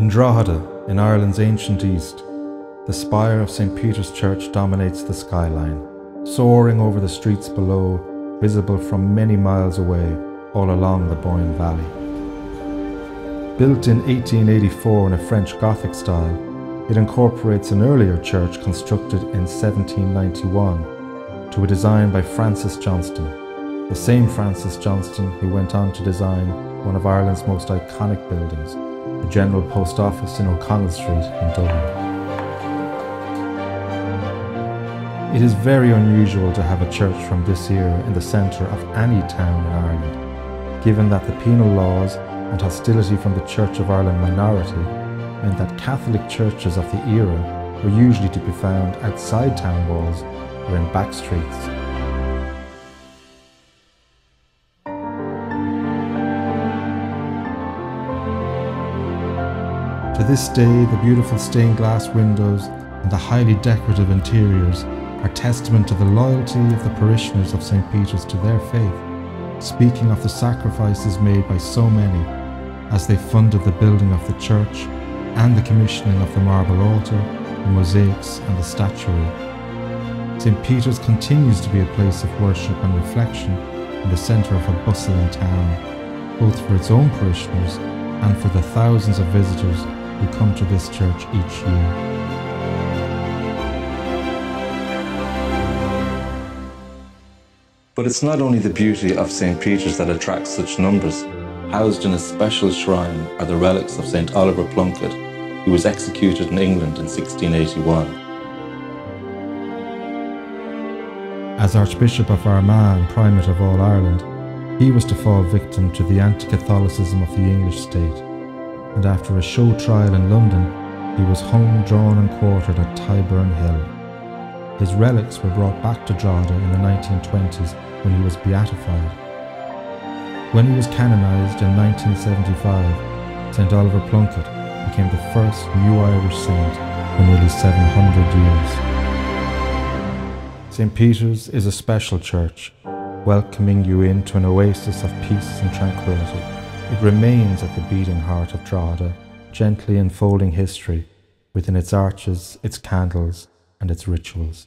In Drogheda, in Ireland's ancient east, the spire of St. Peter's Church dominates the skyline, soaring over the streets below, visible from many miles away all along the Boyne Valley. Built in 1884 in a French Gothic style, it incorporates an earlier church constructed in 1791 to a design by Francis Johnston, the same Francis Johnston who went on to design one of Ireland's most iconic buildings, General Post Office in O'Connell Street in Dublin. It is very unusual to have a church from this era in the centre of any town in Ireland, given that the penal laws and hostility from the Church of Ireland minority meant that Catholic churches of the era were usually to be found outside town walls or in back streets. This day, the beautiful stained glass windows and the highly decorative interiors are testament to the loyalty of the parishioners of St. Peter's to their faith, speaking of the sacrifices made by so many as they funded the building of the church and the commissioning of the marble altar, the mosaics and the statuary. St. Peter's continues to be a place of worship and reflection in the centre of a bustling town, both for its own parishioners and for the thousands of visitors who come to this church each year. But it's not only the beauty of St. Peter's that attracts such numbers. Housed in a special shrine are the relics of St. Oliver Plunkett, who was executed in England in 1681. As Archbishop of Armagh and Primate of all Ireland, he was to fall victim to the anti-Catholicism of the English state and after a show trial in London, he was hung, drawn and quartered at Tyburn Hill. His relics were brought back to Drogheda in the 1920s when he was beatified. When he was canonised in 1975, St Oliver Plunkett became the first new Irish saint for nearly 700 years. St Peter's is a special church, welcoming you into an oasis of peace and tranquility. It remains at the beating heart of Drogheda, gently unfolding history within its arches, its candles, and its rituals.